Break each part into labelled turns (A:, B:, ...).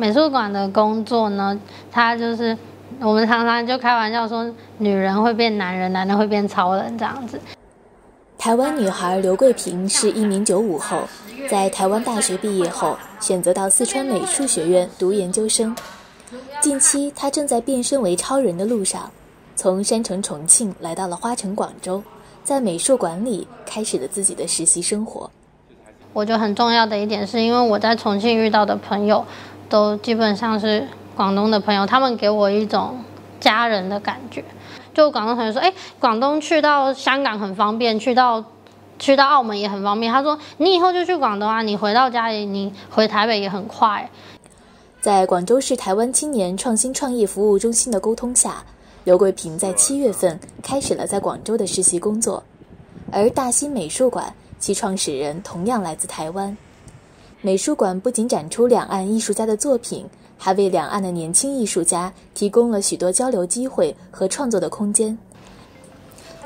A: 美术馆的工作呢，它就是我们常常就开玩笑说，女人会变男人，男人会变超人这样子。
B: 台湾女孩刘桂平是一名九五后，在台湾大学毕业后，选择到四川美术学院读研究生。近期，她正在变身为超人的路上，从山城重庆来到了花城广州，在美术馆里开始了自己的实习生活。
A: 我觉得很重要的一点，是因为我在重庆遇到的朋友，都基本上是广东的朋友，他们给我一种家人的感觉。就广东同学说，哎，广东去到香港很方便，去到去到澳门也很方便。他说，你以后就去广东啊，你回到家里，你回台北也很快。
B: 在广州市台湾青年创新创业服务中心的沟通下，刘桂平在七月份开始了在广州的实习工作。而大新美术馆其创始人同样来自台湾。美术馆不仅展出两岸艺术家的作品。还为两岸的年轻艺术家提供了许多交流机会和创作的空间。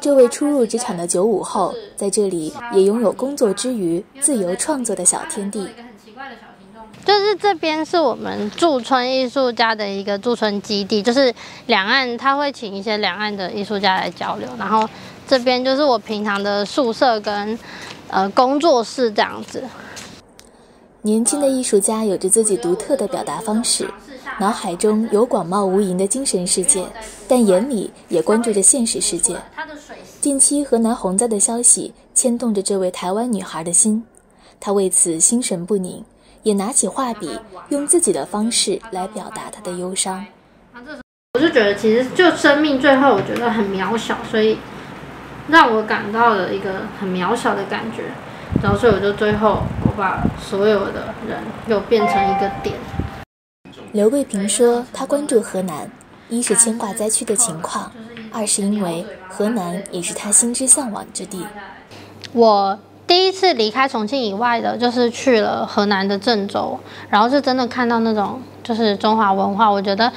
B: 这位初入职场的九五后，在这里也拥有工作之余自由创作的小天地。
A: 就是这边是我们驻村艺术家的一个驻村基地，就是两岸他会请一些两岸的艺术家来交流，然后这边就是我平常的宿舍跟呃工作室这样子。
B: 年轻的艺术家有着自己独特的表达方式，脑海中有广袤无垠的精神世界，但眼里也关注着现实世界。近期河南洪灾的消息牵动着这位台湾女孩的心，她为此心神不宁，也拿起画笔，用自己的方式来表达她的忧伤。
A: 我就觉得，其实就生命最后，我觉得很渺小，所以让我感到了一个很渺小的感觉。然后，所以我就最后，把所有的人又变成一个点。
B: 刘桂平说：“他关注河南，一是牵挂灾区的情况，二是因为河南也是他心之向往之地。”
A: 我第一次离开重庆以外的，就是去了河南的郑州，然后是真的看到那种就是中华文化，我觉得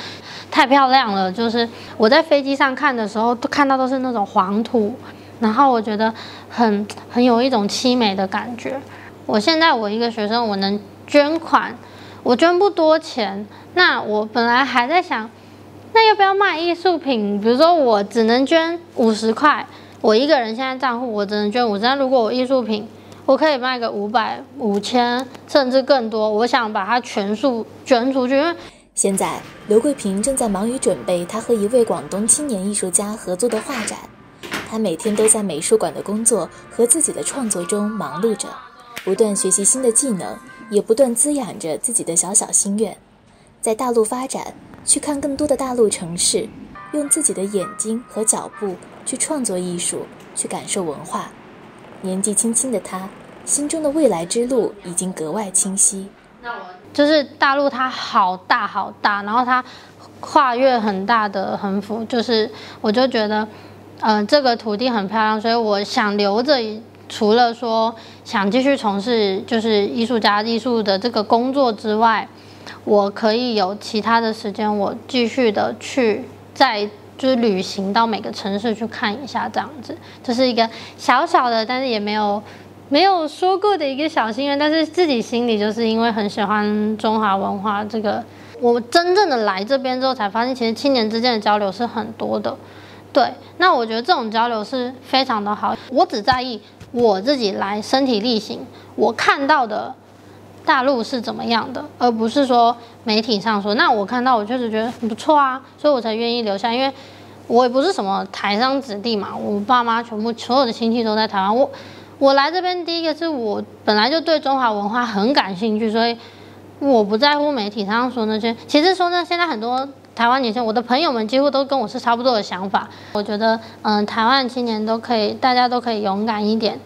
A: 太漂亮了。就是我在飞机上看的时候，都看到都是那种黄土。然后我觉得很很有一种凄美的感觉。我现在我一个学生，我能捐款，我捐不多钱。那我本来还在想，那要不要卖艺术品？比如说我只能捐五十块，我一个人现在账户我只能捐五十。但如果我艺术品，我可以卖个五百、五千，甚至更多。我想把它全数捐出去。因为
B: 现在刘桂平正在忙于准备他和一位广东青年艺术家合作的画展。他每天都在美术馆的工作和自己的创作中忙碌着，不断学习新的技能，也不断滋养着自己的小小心愿，在大陆发展，去看更多的大陆城市，用自己的眼睛和脚步去创作艺术，去感受文化。年纪轻轻的他，心中的未来之路已经格外清晰。
A: 就是大陆，它好大好大，然后它跨越很大的横幅，就是我就觉得。嗯，这个土地很漂亮，所以我想留着。除了说想继续从事就是艺术家艺术的这个工作之外，我可以有其他的时间，我继续的去再就是旅行到每个城市去看一下，这样子。这是一个小小的，但是也没有没有说过的一个小心愿，但是自己心里就是因为很喜欢中华文化这个，我真正的来这边之后才发现，其实青年之间的交流是很多的。对，那我觉得这种交流是非常的好。我只在意我自己来身体力行，我看到的大陆是怎么样的，而不是说媒体上说。那我看到，我确实觉得很不错啊，所以我才愿意留下。因为我也不是什么台商子弟嘛，我爸妈全部所有的亲戚都在台湾。我我来这边，第一个是我本来就对中华文化很感兴趣，所以我不在乎媒体上说那些。其实说呢，现在很多。台湾女性，我的朋友们几乎都跟我是差不多的想法。我觉得，嗯，台湾青年都可以，大家都可以勇敢一点。